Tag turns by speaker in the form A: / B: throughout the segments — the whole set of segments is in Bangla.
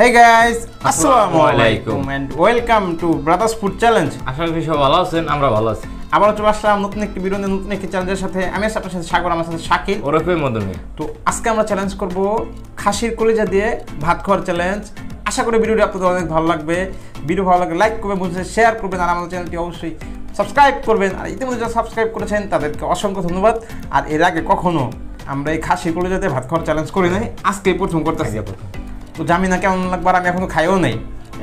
A: Hey guys,
B: Assalamu
A: আসসালামু আলাইকুম
B: alaikum.
A: and welcome to Brothers Food Challenge.
B: আশা করি সব ভালো আছেন আমরা ভালো আছি।
A: আবারও চলে আসলাম নতুন একটি বিরোধী নতুন একটি চ্যালেঞ্জের সাথে। আমি আছি আপনার সাথে সাগর আমার সাথে শাকিল।
B: ওরফে মধুমি
A: তো আজকে আমরা চ্যালেঞ্জ করব খাসির কলিজা দিয়ে ভাত খাওয়ার চ্যালেঞ্জ আশা করি ভিডিওটি আপনাদের অনেক ভালো লাগবে। ভিডিও ভালো লাগলে লাইক করবেন বুঝে শেয়ার করবেন আর আমাদের চ্যানেলটি অবশ্যই সাবস্ক্রাইব করবেন। আর ইতিমধ্যে যারা সাবস্ক্রাইব করেছেন তাদেরকে অসংখ্য ধন্যবাদ। আর এর আগে কখনো আমরা এই খাসির কলিজা দিয়ে ভাত খাওয়ার চ্যালেঞ্জ করি নাই। আজকে প্রথম করতেছি।
B: প্রথম।
A: তো জানি না কেমন লাগবে আর আমি এখনও খাইও নাই।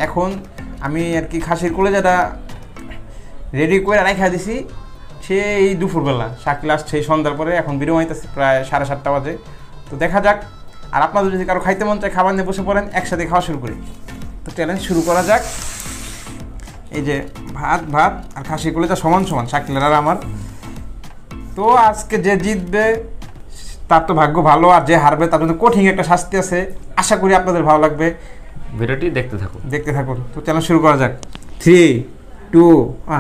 A: এখন আমি আর কি খাসির কলেজাটা রেডি করে রাখা দিছি। সেই দুপুরবেলা শাকিল আসছে সন্ধ্যার পরে এখন বিরো হইতেছে প্রায় সাড়ে সাতটা বাজে। তো দেখা যাক, আর আপনাদের যদি কারও খাইতে মন চায়, খাবার নিয়ে বসে পড়েন, একসাথে খাওয়া শুরু করি। তো চ্যালেঞ্জ শুরু করা যাক। এই যে ভাত ভাত আর খাসি কলেজা সমান সমান, শাকিলের আর আমার। তো আজকে যে জিতবে, তার তো ভাগ্য ভালো, আর যে হারবে, তার জন্য কঠিন একটা শাস্তি আছে। আশা করি আপনাদের ভালো লাগবে।
B: ভিডিওটি দেখতে থাকুন।
A: দেখতে থাকুন। তো চ্যানেল শুরু করা যাক। থ্রি টু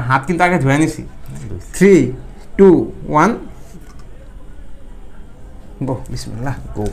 A: হাত কিন্তু আগে ধুয়ে নিছি। থ্রি টু ওয়ান গো বিসমিল্লাহ।
B: গো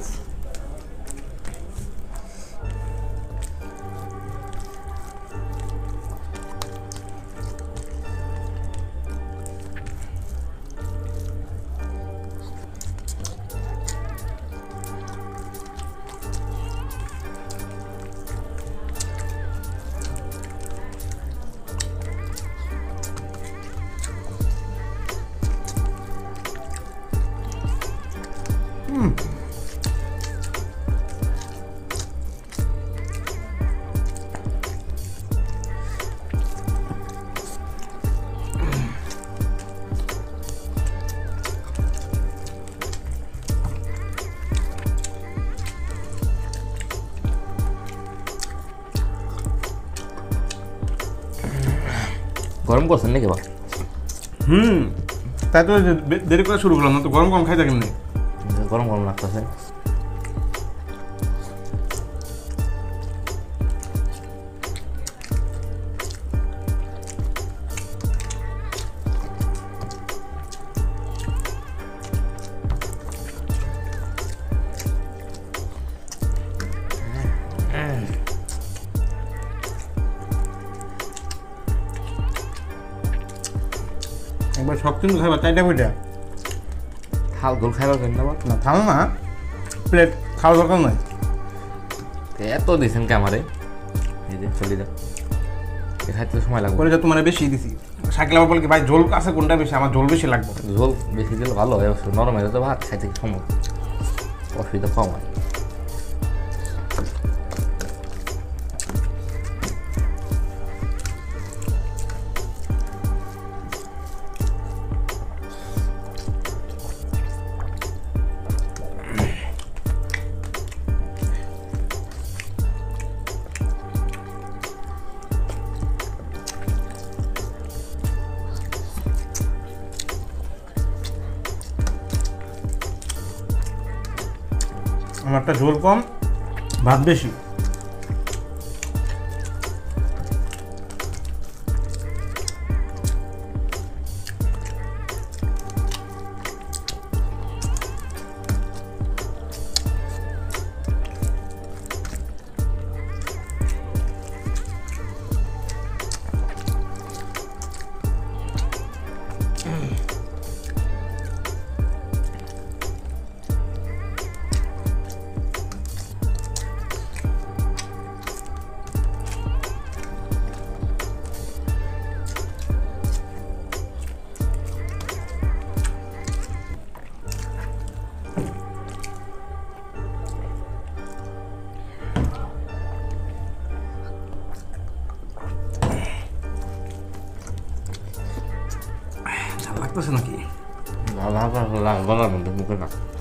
B: গরম করছেন নাকি বা
A: হুম তাই তো দেরি করে শুরু করলাম না তো গরম গরম খাই থাকেন
B: গরম গরম লাগতেছে।
A: কিন্তু খাইবা চারটা বইটা
B: থাল গোল খাইবার কেন না
A: না থামো না প্লেট খাওয়া দরকার নয়
B: এত দিয়েছেন কে আমারে এই যে চলে যা খাইতে সময় লাগবে।
A: কলেজা তোমার বেশি দিছি। শাকিল আবার বলে ভাই ঝোল আছে কোনটা বেশি আমার ঝোল বেশি লাগবে।
B: ঝোল বেশি দিলে ভালো হয় অবশ্য নরম হয়ে তো ভাত খাইতে সময় অসুবিধা কম হয়।
A: আমারটা ঝোল কম ভাত বেশি।
B: গলার মধ্যে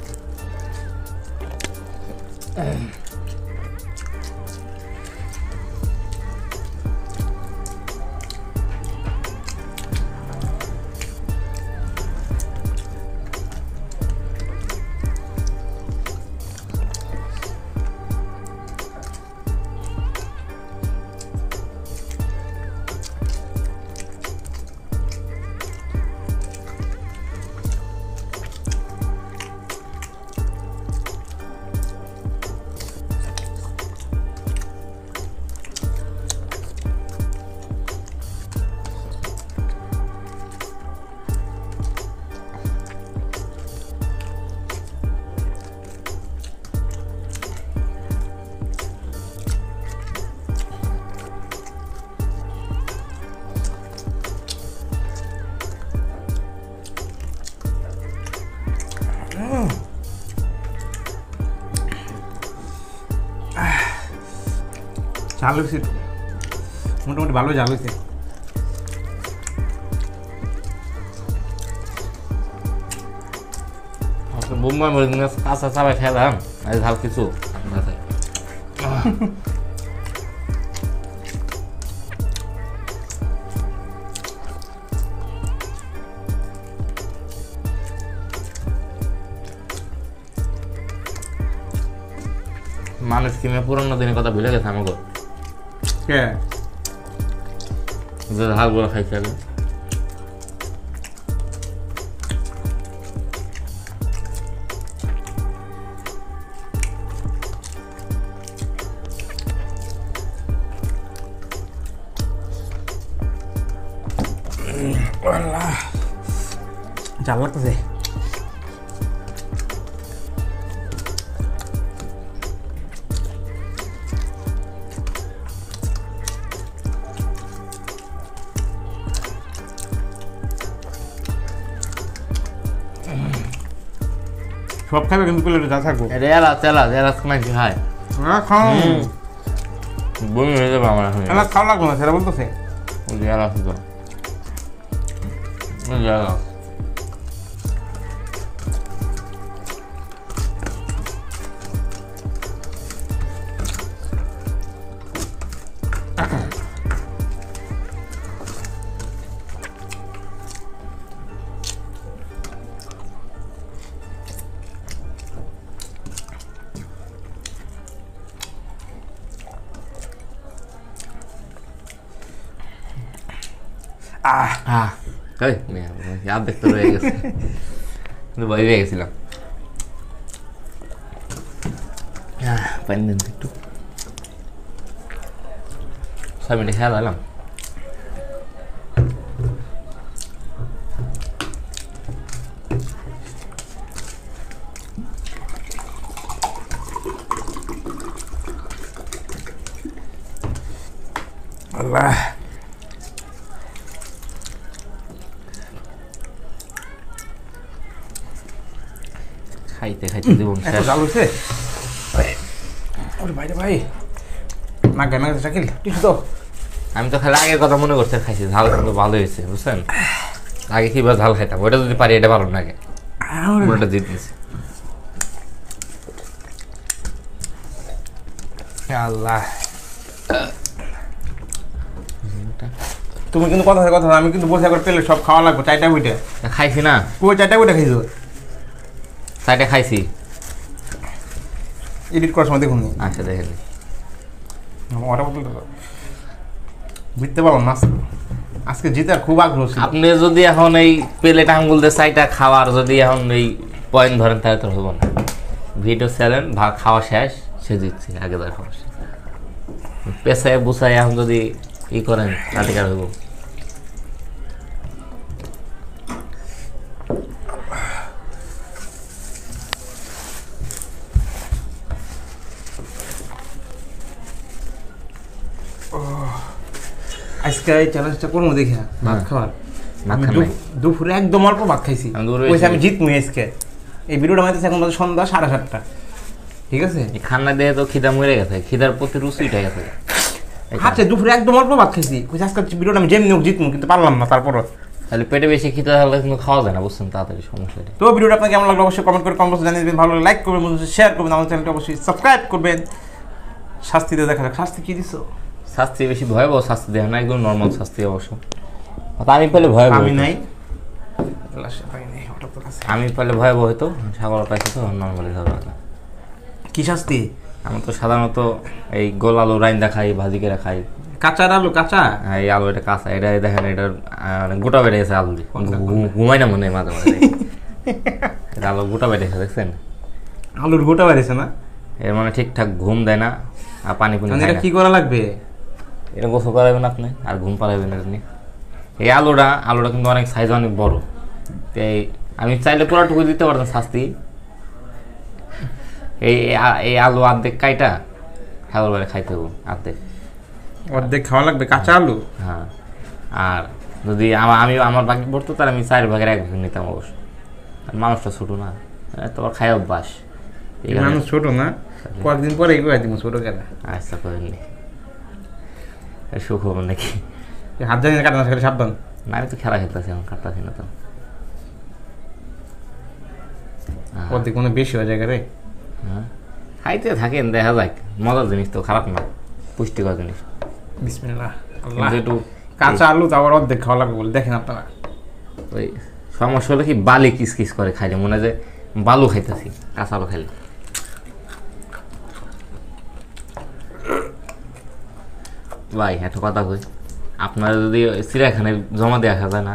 A: ঝাল হয়েছে। মোটামুটি ভালো ঝাল হয়েছে।
B: ঝাল কিছু মানুষ কিমে পুরোনো দিনের কথা ভুলে গেছে আমাকে।
A: কে
B: যে ঝালগুলো খাইছে আগে
A: ঝাল লাগতেছে সব খাবে কিন্তু প্লেটে যা থাকব।
B: এটা এলাচ এলাচ এলাচ কি খায়।
A: না খাও।
B: বমি হয়ে যাবে আমার এখন।
A: এলাচ খাওয়া লাগবে না সেটা বলতেছে।
B: সে যে এলাচ তো। এলাচ
A: আহ
B: আহ এই ইয়াদ দেখতে রয়ে গেছে কিন্তু ভয় পেয়ে গেছিলাম আহ, পানি দেন তো একটু ছয় মিনিট খেয়াল হলাম
A: আল্লাহ
B: খাইতে খাইতে জীবন শেষ
A: জাল হয়েছে ওরে ভাই রে ভাই। না গানা গেছে শাকিল টিসু তো?
B: আমি তো খালি আগের কথা মনে করতে খাইছি ঝাল কিন্তু ভালো হয়েছে বুঝছেন? আগে কি বা ঝাল খাইতাম ওটা যদি পারি এটা ভালো লাগে ওটা জিত নিছি।
A: আল্লাহ। তুমি কিন্তু কথা কথা আমি কিন্তু বসে একবার পেলে সব খাওয়া লাগবে চাইটা বইটা।
B: খাইছি না।
A: কই চাইটা বইটা খাইছো?
B: সাইডে খাইছি।
A: এডিট করার সময় দেখুন
B: আচ্ছা দেখেন।
A: ওটা বলতে বুঝতে পারলাম না আজকে। জিতার খুব আগ্রহ ছিল।
B: আপনি যদি এখন এই প্লেট আঙ্গুল দিয়ে চাইটা খাওয়ার যদি এখন এই পয়েন্ট ধরেন তাহলে তো হব না। ভিডিও চ্যানেল ভাগ খাওয়া শেষ সে দিচ্ছি আগে খাওয়া শেষ পেশায় বুসায় এখন যদি ই করেন তাতে কার হইব
A: আজকে এই চ্যালেঞ্জটা করব দেখে ভাত
B: হ্যাঁ।
A: খাওয়ার? দুপুরে একদম অল্প ভাত খাইছি।
B: আমি
A: ওইসে আজকে। এই ভিডিওটা মাইতেছে এখন বাজে সন্ধ্যা সাড়ে সাতটা। ঠিক আছে?
B: খান্না দিয়ে তো খিদা মরে গেছে খিদার প্রতি রুচি উঠে গেছে।
A: আচ্ছা দুপুরে একদম অল্প ভাত খাইছি। কইছে আজকে ভিডিওটা আমি যেমনি জিতমু কিন্তু পারলাম না তারপরও।
B: তাহলে পেটে বেশি খিদা থাকলে কিন্তু খাওয়া যায় না বুঝছেন? তাড়াতাড়ি সমস্যা
A: তো ভিডিওটা আপনাকে কেমন লাগল অবশ্যই কমেন্ট করে কমেন্ট জানিয়ে দেবেন। ভালো লাইক করবেন শেয়ার করবেন আমার চ্যানেলটা অবশ্যই সাবস্ক্রাইব করবেন। শাস্তিতে দেখা যাক। শাস্তি কি দিছো?
B: শাস্তি বেশি ভয়াবহ শাস্তি দেয় না একদম নর্মাল শাস্তি অবশ্য। আমি পেলে ভয়াবহ
A: আমি নাই।
B: আমি পেলে ভয়াবহ হইতো সাগর পাইছে তো নর্মালি না
A: কি শাস্তি?
B: আমি তো সাধারণত এই গোল আলু রাইন্দা খাই ভাজি করে খাই।
A: কাঁচা আলু কাঁচা?
B: আর এই আলু এটা কাঁচা এটা দেখেন এটা গোটা বেড়ে গেছে আলু ঘুমাই না মনে হয় মাঝে মাঝে। এটা আলু গোটা বেড়ে গেছে দেখছেন?
A: আলুর গোটা বেড়েছে না?
B: এর মানে ঠিকঠাক ঘুম দেয় না আর পানি পুনি
A: মানে এটা কি করা লাগবে?
B: এটা গোসল করাবেন আপনি আর ঘুম পাড়াবেন আপনি এই আলুটা আলুটা কিন্তু অনেক সাইজ অনেক বড়। তো এই আমি চাইলে পুরাটুকু দিতে পারতাম শাস্তি। এই এই আলু অর্ধেক কাইটা খাবার বেলা খাইতে হব অর্ধেক।
A: অর্ধেক খাওয়া লাগবে কাঁচা আলু?
B: হ্যাঁ। আর যদি আমার আমি আমার বাকি পড়তো তাহলে আমি চার ভাগের এক ভাগ নিতাম অবশ্য। আর মানুষটা ছোটো না তোমার খাই অভ্যাস।
A: মানুষ ছোট না কয়েকদিন পরে এগুলো ছোট কেনা
B: আচ্ছা করেননি সুখ হবে নাকি?
A: হাত জানি কাটা না সাবধান।
B: না আমি তো খেলা খেলতেছি এখন কাটতেছি না তো।
A: অর্ধেক মনে বেশি হয়ে যায় রে।
B: হ্যাঁ। খাইতে থাকেন দেখা যাক। মজার জিনিস তো খারাপ না। পুষ্টিকর জিনিস।
A: বিসমিল্লাহ আল্লাহ।
B: একটু
A: কাঁচা আলু তো আবার অর্ধেক খাওয়া লাগবে বলে দেখেন আপনারা।
B: ওই সমস্যা হলো কি বালি কিস কিস করে খাইলে মনে হয় যে বালু খাইতেছি কাঁচা আলু খাইলে। ভাই একটা কথা কই? আপনারা যদি চিড়িয়াখানায় জমা দেওয়া খাওয়া যায় না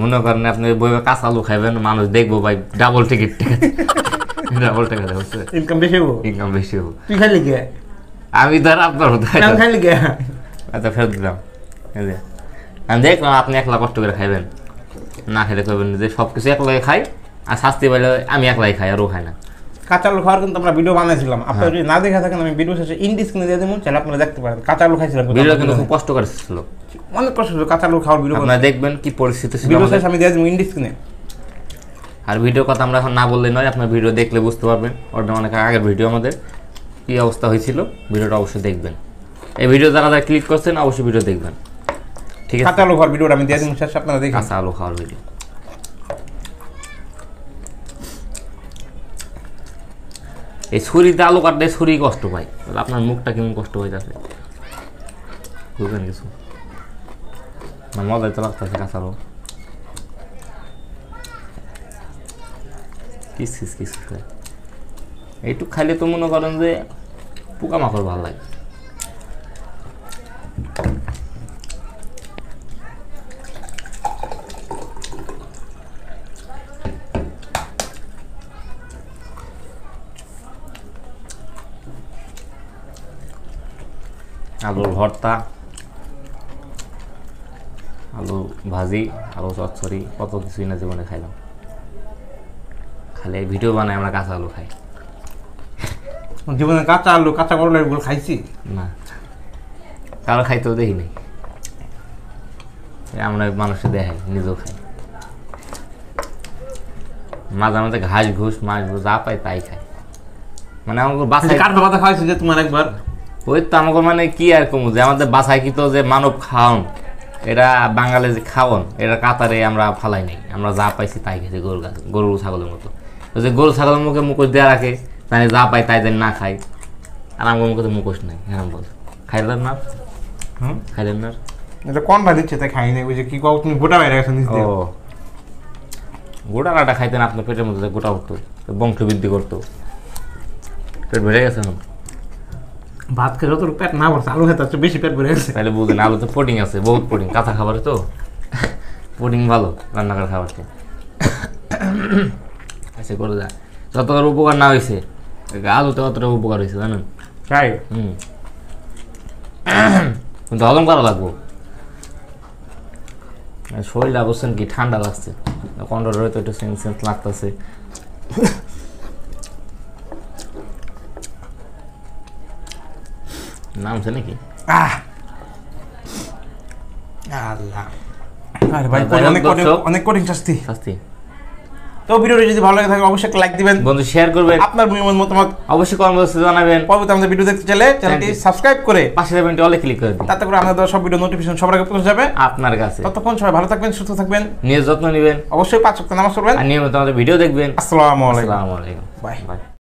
B: মনে করেন আপনি বইবে কাঁচা আলু খাইবেন মানুষ দেখব ভাই ডাবল টিকিট ডাবল টাকা হচ্ছে।
A: ইনকাম বেশি হব?
B: ইনকাম বেশি হব।
A: তুই খাইলি কে?
B: আমি ধর আপনার
A: আমি খাইলি কে?
B: আচ্ছা ফেরত দিলাম। আমি দেখলাম আপনি একলা কষ্ট করে খাইবেন। না খেলে করবেন যে সব কিছু একলাই খাই আর শাস্তি পাইলে আমি একলাই খাই আর ও খাই না।
A: কাঁচা আলু খাওয়ার কিন্তু আমরা ভিডিও বানাইছিলাম। আপনারা যদি না দেখে থাকেন আমি ভিডিও শেষে ইন্ডি স্ক্রিনে দিয়ে দেবো চাইলে আপনারা দেখতে পারেন। কাঁচা আলু খাইছিলাম
B: ভিডিও কিন্তু খুব
A: ভিডিও
B: কষ্ট করে ছিল
A: অনেক কষ্ট হলো কাঁচা আলু খাওয়ার ভিডিও
B: আপনারা দেখবেন কি পরিস্থিতি ছিল
A: ভিডিও শেষে আমি দিয়ে দেবো ইন্ডি স্ক্রিনে
B: আর ভিডিও কথা আমরা এখন না বললে নয় আপনার ভিডিও দেখলে বুঝতে পারবেন। ওটা অনেক আগের ভিডিও আমাদের। কি অবস্থা হয়েছিল ভিডিওটা অবশ্যই দেখবেন। এই ভিডিও যারা যারা ক্লিক করছেন অবশ্যই ভিডিও দেখবেন। ঠিক আছে?
A: কাঁচা আলু খাওয়ার ভিডিওটা আমি দিয়ে দেবো শেষে আপনারা দেখেন
B: কাঁচা আলু খাওয়ার ভিডিও এই ছুরিতে আলু কাটলে ছুরি কষ্ট পায়। আপনার মুখটা কেমন কষ্ট হয়ে যাচ্ছে বুঝলেন কিছু? না, মজাই তো লাগতেছে কাঁচা আলু কিস কিস কিস এইটুক খাইলে তো মনে করেন যে পোকামাকড় ভালো লাগে। আলুর ভর্তা আলু ভাজি আলু চচ্চড়ি কত কিছুই না জীবনে খাইলাম। খালি ভিডিও বানাই আমরা কাঁচা আলু খাই।
A: জীবনে কাঁচা আলু কাঁচা করলা এগুলো খাইছি?
B: না কারও খাইতেও দেখি নাই। আমরা মানুষে দেখাই নিজেও খাই। মাঝে মাঝে ঘাস ঘুষ মাছ ঘুষ যা পাই তাই খাই। মানে আমাকে বাসায়
A: কাঠা পাতা খাইছি যে তোমার একবার।
B: ওই তো আমাকে মানে কি আর কমু যে আমাদের বাসায় কি তো যে মানব খাওন এটা বাঙালি যে খাওন এটা কাতারে আমরা ফালাই নাই। আমরা যা পাইছি তাই খেয়েছি গরু গাছ গরু ছাগলের মতো। তো যে গরু ছাগলের মুখে মুখোশ দেওয়া রাখে তাই যা পাই তাই যেন না খাই। আর আমার মুখে তো মুখোশ নাই হ্যাঁ বল। খাইলেন না?
A: হুম?
B: খাইলেন না?
A: এটা কোন ভাই দিচ্ছে তাই খাই নাই ওই যে কি কও তুমি গোটা বাইরে গেছো নিচ
B: ও। গোটা কাটা খাইতেন আপনার পেটের মধ্যে গোটা উঠতো বংশ বৃদ্ধি করতো। পেট ভরে গেছে এখন?
A: ভাত খেলে তোর পেট না ভরছে আলু খেতে বেশি পেট ভরে গেছে।
B: তাহলে বুঝেন আলুতে প্রোটিন আছে বহুত প্রোটিন কাঁচা খাবারে তো প্রোটিন ভালো রান্না করা খাবার তো আচ্ছা করে যায় যতটা উপকার না হয়েছে আলুতে অতটা উপকার হয়েছে জানেন?
A: তাই?
B: হুম। কিন্তু হজম করা লাগবো। শরীরটা বলছেন কি ঠান্ডা লাগছে। কন্ট্রোল হয়তো একটু সেন্স সেন্স লাগতেছে। নামছে নাকি?
A: আহ! আল্লাহ। আরে ভাই অনেক কঠিন অনেক কঠিন শাস্তি।
B: শাস্তি।
A: তো ভিডিওটি যদি ভালো লাগে থাকে অবশ্যই লাইক দিবেন।
B: বন্ধু শেয়ার করবেন।
A: আপনার মূল্যবান মতামত
B: অবশ্যই কর্মসূচি জানাবেন।
A: পরবর্তী আমাদের ভিডিও দেখতে চাইলে চ্যানেলটি সাবস্ক্রাইব করে
B: পাশে অলে ক্লিক করে দিন।
A: তাতে করে আমাদের সব ভিডিও নোটিফিকেশন সবার আগে পৌঁছে যাবে।
B: আপনার কাছে।
A: ততক্ষণ সবাই ভালো থাকবেন সুস্থ থাকবেন।
B: নিজের যত্ন নেবেন।
A: অবশ্যই পাঁচ সপ্তাহ নামাজ পড়বেন।
B: আর নিয়মিত আমাদের ভিডিও দেখবেন।
A: আসসালামু আলাইকুম।
B: আসসালামু আলাইকুম।
A: Bye.
B: বাই।